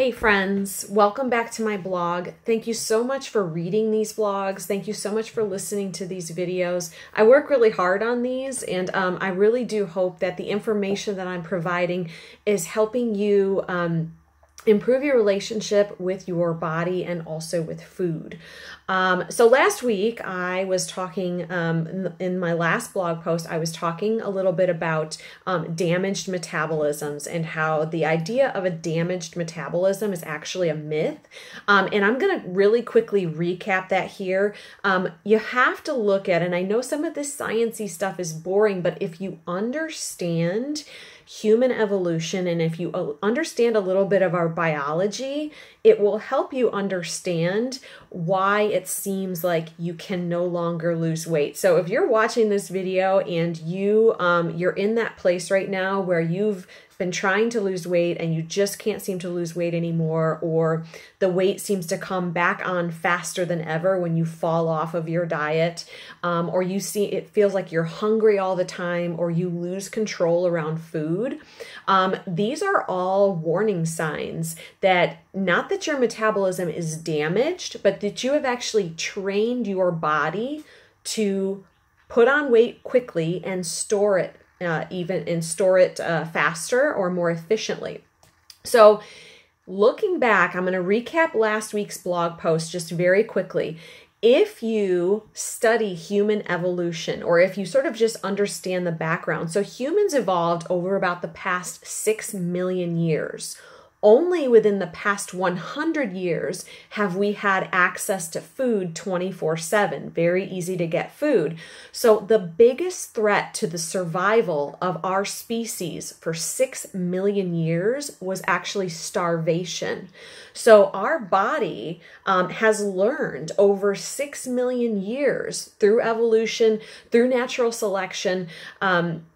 Hey friends, welcome back to my blog. Thank you so much for reading these blogs. Thank you so much for listening to these videos. I work really hard on these and um, I really do hope that the information that I'm providing is helping you um, improve your relationship with your body and also with food. Um, so last week I was talking um, in, in, my last blog post, I was talking a little bit about um, damaged metabolisms and how the idea of a damaged metabolism is actually a myth. Um, and I'm going to really quickly recap that here. Um, you have to look at, and I know some of this sciencey stuff is boring, but if you understand human evolution and if you uh, understand a little bit of our biology, it will help you understand why it seems like you can no longer lose weight. So if you're watching this video and you um, you're in that place right now where you've been trying to lose weight and you just can't seem to lose weight anymore, or the weight seems to come back on faster than ever when you fall off of your diet, um, or you see it feels like you're hungry all the time, or you lose control around food, um, these are all warning signs that not that your metabolism is damaged, but that you have actually trained your body to put on weight quickly and store it uh, even and store it uh, faster or more efficiently. So, looking back, I'm going to recap last week's blog post just very quickly. If you study human evolution, or if you sort of just understand the background, so humans evolved over about the past six million years only within the past 100 years have we had access to food 24 7. Very easy to get food. So, the biggest threat to the survival of our species for 6 million years was actually starvation. So, our body um, has learned over 6 million years through evolution, through natural selection. Um,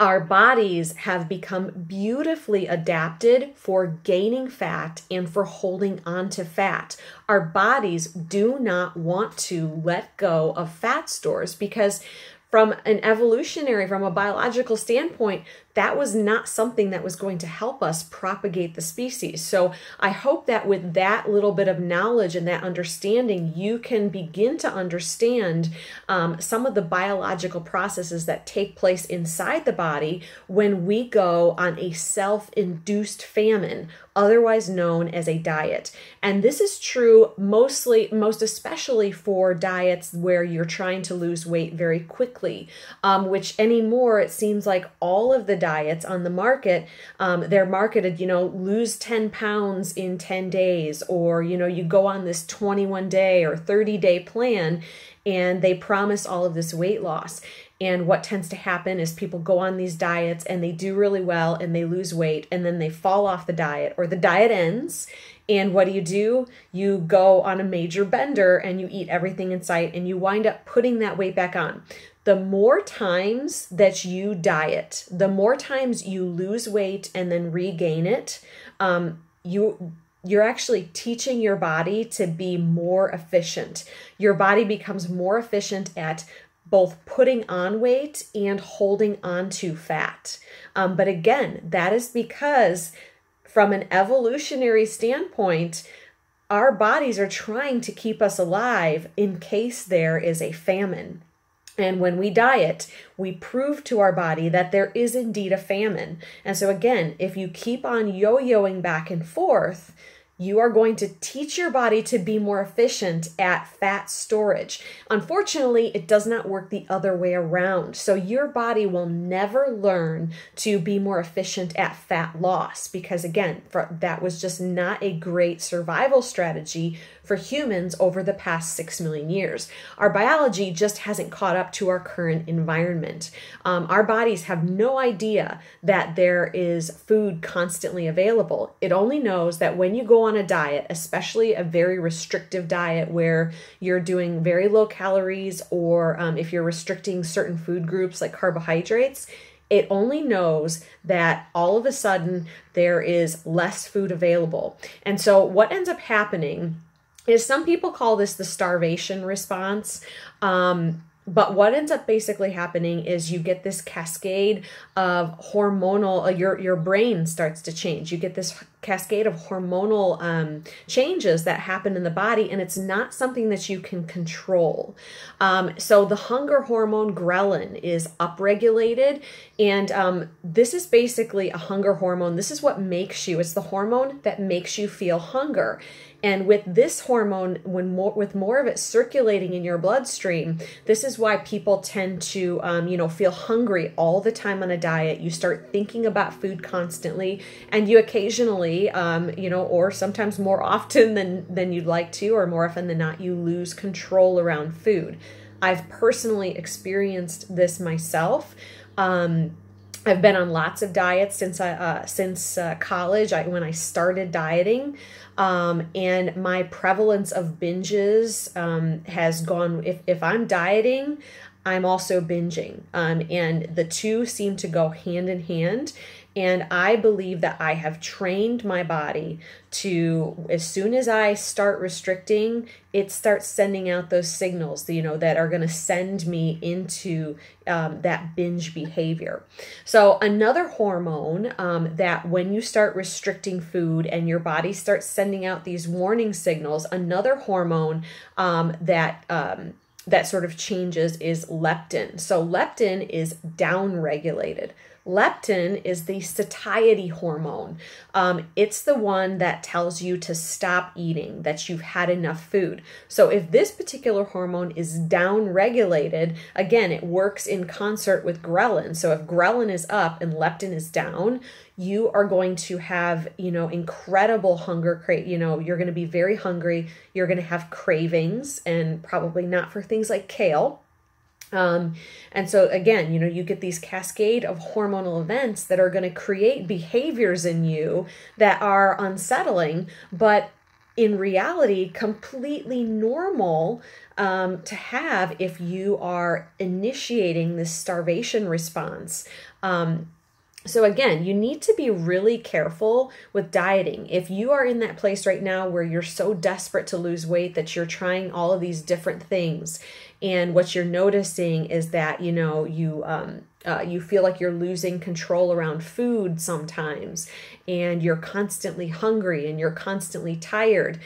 our bodies have become beautifully adapted for gaining fat and for holding on to fat. Our bodies do not want to let go of fat stores because from an evolutionary, from a biological standpoint, that was not something that was going to help us propagate the species. So I hope that with that little bit of knowledge and that understanding, you can begin to understand um, some of the biological processes that take place inside the body when we go on a self induced famine otherwise known as a diet. And this is true mostly, most especially for diets where you're trying to lose weight very quickly, um, which anymore it seems like all of the diets on the market, um, they're marketed, you know, lose 10 pounds in 10 days, or, you know, you go on this 21 day or 30 day plan and they promise all of this weight loss. And what tends to happen is people go on these diets and they do really well and they lose weight and then they fall off the diet or the diet ends. And what do you do? You go on a major bender and you eat everything in sight and you wind up putting that weight back on. The more times that you diet, the more times you lose weight and then regain it, um, you you're actually teaching your body to be more efficient. Your body becomes more efficient at both putting on weight and holding on to fat. Um, but again, that is because from an evolutionary standpoint, our bodies are trying to keep us alive in case there is a famine. And when we diet, we prove to our body that there is indeed a famine. And so, again, if you keep on yo yoing back and forth, you are going to teach your body to be more efficient at fat storage. Unfortunately, it does not work the other way around. So, your body will never learn to be more efficient at fat loss because, again, that was just not a great survival strategy for humans over the past six million years. Our biology just hasn't caught up to our current environment. Um, our bodies have no idea that there is food constantly available. It only knows that when you go on a diet, especially a very restrictive diet where you're doing very low calories, or um, if you're restricting certain food groups like carbohydrates, it only knows that all of a sudden there is less food available. And so, what ends up happening is some people call this the starvation response. Um, but what ends up basically happening is you get this cascade of hormonal uh, your your brain starts to change you get this cascade of hormonal um, changes that happen in the body, and it's not something that you can control. Um, so the hunger hormone ghrelin is upregulated, and um, this is basically a hunger hormone. This is what makes you. It's the hormone that makes you feel hunger. And with this hormone, when more with more of it circulating in your bloodstream, this is why people tend to, um, you know, feel hungry all the time on a diet. You start thinking about food constantly, and you occasionally, um, you know, or sometimes more often than than you'd like to, or more often than not, you lose control around food. I've personally experienced this myself. Um, I've been on lots of diets since I uh, since uh, college. I, when I started dieting, um, and my prevalence of binges um, has gone. If if I'm dieting, I'm also binging, um, and the two seem to go hand in hand. And I believe that I have trained my body to, as soon as I start restricting, it starts sending out those signals, you know, that are going to send me into um, that binge behavior. So, another hormone um, that when you start restricting food and your body starts sending out these warning signals, another hormone um, that um, that sort of changes is leptin. So, leptin is down regulated. Leptin is the satiety hormone. Um, it's the one that tells you to stop eating, that you've had enough food. So, if this particular hormone is down regulated, again, it works in concert with ghrelin. So, if ghrelin is up and leptin is down, you are going to have, you know, incredible hunger. You know, you're going to be very hungry. You're going to have cravings, and probably not for things like kale um, and so again, you know, you get these cascade of hormonal events that are going to create behaviors in you that are unsettling, but in reality, completely normal um, to have if you are initiating this starvation response. Um, so, again, you need to be really careful with dieting. If you are in that place right now where you're so desperate to lose weight that you're trying all of these different things, and what you're noticing is that, you know, you, um, uh, you feel like you're losing control around food sometimes, and you're constantly hungry and you're constantly tired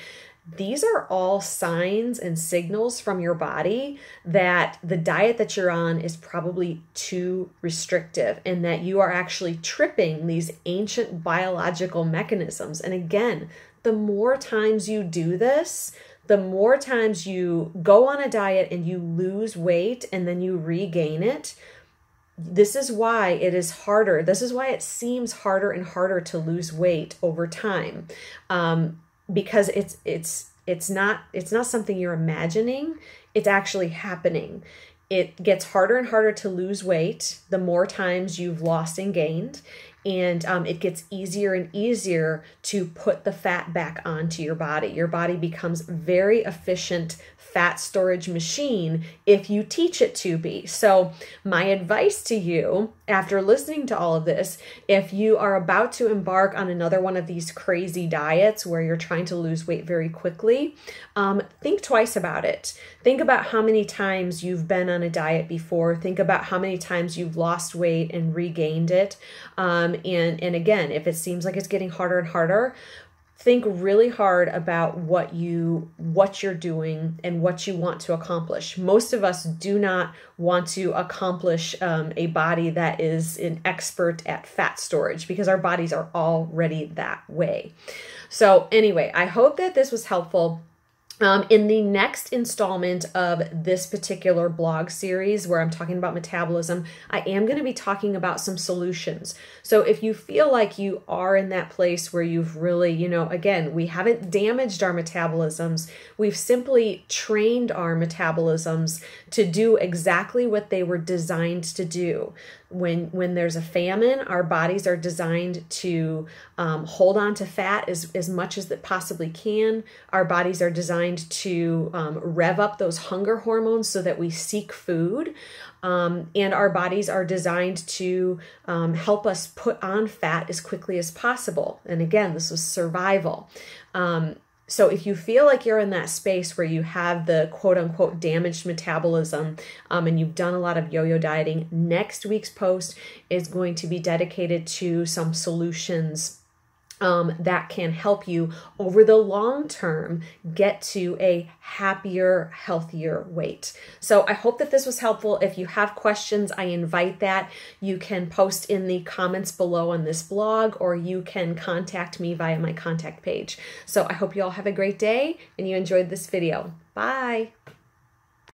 these are all signs and signals from your body that the diet that you're on is probably too restrictive and that you are actually tripping these ancient biological mechanisms. And again, the more times you do this, the more times you go on a diet and you lose weight and then you regain it, this is why it is harder. This is why it seems harder and harder to lose weight over time. Um, because it's it's it's not it's not something you're imagining it's actually happening it gets harder and harder to lose weight the more times you've lost and gained and um, it gets easier and easier to put the fat back onto your body your body becomes very efficient fat storage machine if you teach it to be. So, my advice to you after listening to all of this, if you are about to embark on another one of these crazy diets where you're trying to lose weight very quickly, um, think twice about it. Think about how many times you've been on a diet before. Think about how many times you've lost weight and regained it. Um, and and again, if it seems like it's getting harder and harder, think really hard about what you what you're doing and what you want to accomplish. Most of us do not want to accomplish um, a body that is an expert at fat storage because our bodies are already that way. So anyway i hope that this was helpful um, in the next installment of this particular blog series, where I'm talking about metabolism, I am going to be talking about some solutions. So, if you feel like you are in that place where you've really, you know, again, we haven't damaged our metabolisms, we've simply trained our metabolisms to do exactly what they were designed to do when when there's a famine our bodies are designed to um, hold on to fat as, as much as it possibly can our bodies are designed to um, rev up those hunger hormones so that we seek food. Um, and our bodies are designed to um, help us put on fat as quickly as possible. And again this was survival. Um, so if you feel like you're in that space where you have the quote unquote damaged metabolism um, and you've done a lot of yo-yo dieting, next week's post is going to be dedicated to some solutions um, that can help you over the long term get to a happier, healthier weight. So I hope that this was helpful. If you have questions, I invite that. You can post in the comments below on this blog or you can contact me via my contact page. So I hope you all have a great day and you enjoyed this video. Bye.